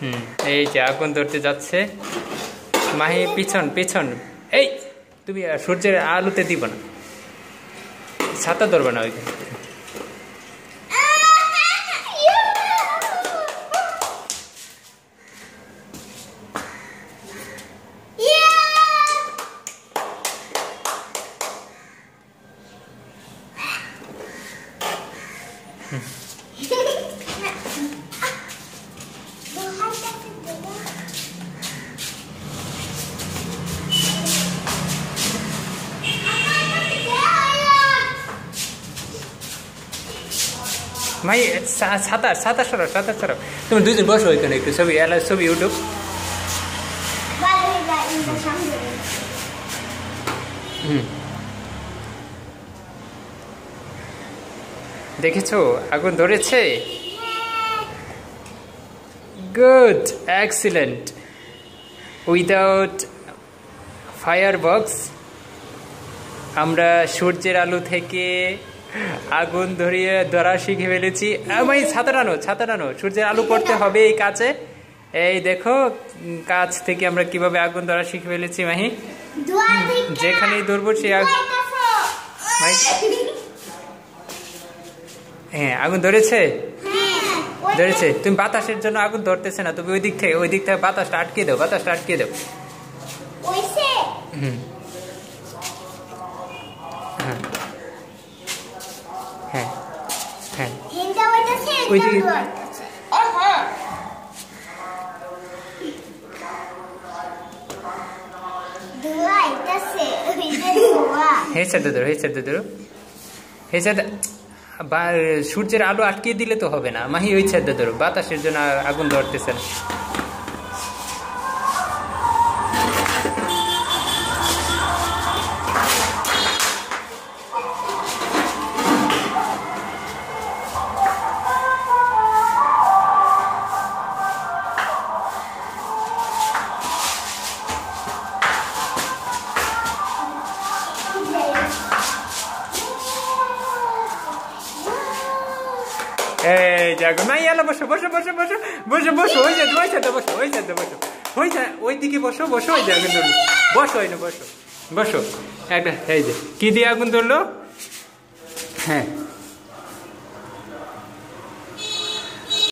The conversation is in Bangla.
হুম। এই যে আগুন ধরতে যাচ্ছে। মাহি পিছন পিছন। এই তুমি সূর্যের আলোতে দিব না। ছাতা ধরবে না ওইখানে মাই ছাতা ছাতা সরাও ছাতা সরাও তুমি দুজন বসো ওইখানে একটু, ছবি, এলা, ছবি ইউটিউব দেখেছ? আগুন ধরেছে? Good excellent without fire box আমরা সূর্যের আলো থেকে আগুন ধরিয়ে ধরা শিখে ফেলেছি। আমি ছাতা টানো ছাতা টানো। সূর্যের আলো পড়তে হবে এই কাছে এই দেখো কাছ থেকে আমরা কীভাবে আগুন ধরা শিখে ফেলেছি মাহি? যেখানেই ধরবো সে। হ্যাঁ আগুন ধরেছে? ধরেছে। তুমি বাতাসের জন্য আগুন ধরতেছে না তুমি ওই দিক থেকে ওই দিক থেকে বাতাসটা আটকে দাও বাতাসটা আটকে দাও। হুম। হ্যাঁ হ্যাঁ হ্যাঁ ওই দিকে- হে সাথে ধরো সূর্যের আলো আটকিয়ে দিলে তো হবে না। মাহি, ওই ছাদ ধরো। বাতাসের জন্য আগুন ধরতেছে না। এই যে আগুন মাই এলো বসো বসো বসো বসো বসো বসো ওই সাথে ওই সাথে বসো ওই সাথে বসো ওই সা- ওই দিকে বসো বসো ওই যে আগুন ধরলো বসো ওই না বসো বসো একটা এই যে কি দিয়ে আগুন ধরলো হ্যাঁ